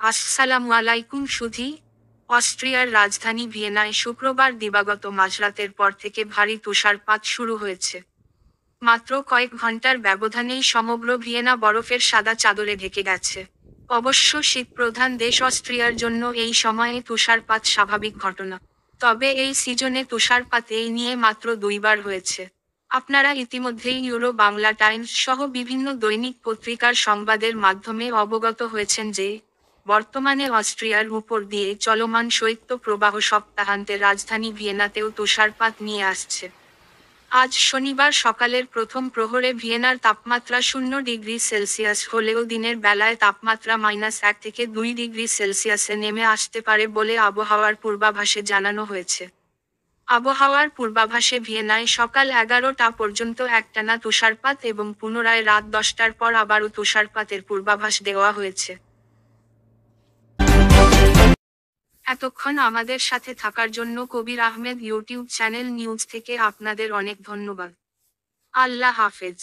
আসসালামু আলাইকুম সুধি। অস্ট্রিয়ার রাজধানী ভিয়েনায় শুক্রবার দিবাগত মাঝরাতের পর থেকে ভারী তুষারপাত শুরু হয়েছে। মাত্র কয়েক ঘণ্টার ব্যবধানেই সমগ্র ভিয়েনা বরফের সাদা চাদরে ঢেকে গেছে। অবশ্য শীতপ্রধান দেশ অস্ট্রিয়ার জন্য এই সময়ে তুষারপাত স্বাভাবিক ঘটনা। তবে এই সিজনে তুষারপাত এই নিয়ে মাত্র দুইবার হয়েছে। আপনারা ইতিমধ্যেই ইউরো, বাংলা, টাইমস সহ বিভিন্ন দৈনিক পত্রিকার সংবাদের মাধ্যমে অবগত হয়েছেন যে বর্তমানে অস্ট্রিয়ার উপর দিয়ে চলমান শৈত্য প্রবাহ সপ্তাহান্তে রাজধানী ভিয়েনাতেও তুষারপাত নিয়ে আসছে। আজ শনিবার সকালের প্রথম প্রহরে ভিয়েনার তাপমাত্রা শূন্য ডিগ্রি সেলসিয়াস হলেও দিনের বেলায় তাপমাত্রা মাইনাস এক থেকে দুই ডিগ্রি সেলসিয়াসে নেমে আসতে পারে বলে আবহাওয়ার পূর্বাভাসে জানানো হয়েছে। আবহাওয়ার পূর্বাভাসে ভিয়েনায় সকাল এগারোটা পর্যন্ত একটানা তুষারপাত এবং পুনরায় রাত দশটার পর আবারও তুষারপাতের পূর্বাভাস দেওয়া হয়েছে। এতক্ষণ আমাদের সাথে থাকার জন্য Kabir Ahmed YouTube channel news থেকে আপনাদের অনেক ধন্যবাদ। আল্লাহ হাফেজ।